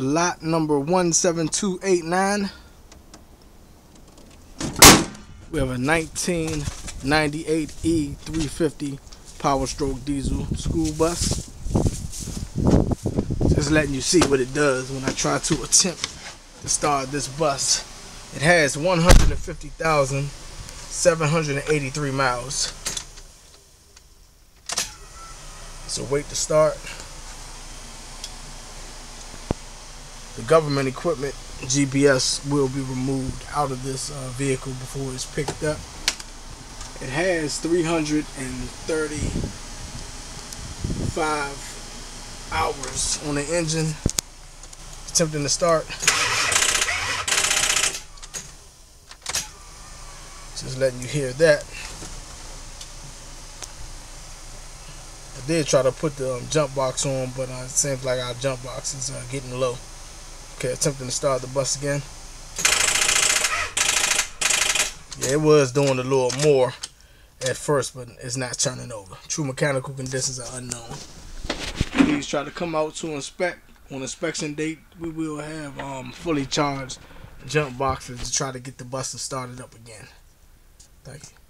lot number 17289. We have a 1998 E350 Power Stroke diesel school bus. Just letting you see what it does when I try to attempt to start this bus. It has 150,783 miles. So wait to start. The government equipment GPS will be removed out of this uh, vehicle before it's picked up. It has 335 hours on the engine. Attempting to start. Just letting you hear that. I did try to put the um, jump box on, but uh, it seems like our jump box is uh, getting low. Okay, attempting to start the bus again. Yeah, it was doing a little more at first, but it's not turning over. True mechanical conditions are unknown. Please try to come out to inspect. On inspection date, we will have um, fully charged jump boxes to try to get the bus started up again. Thank you.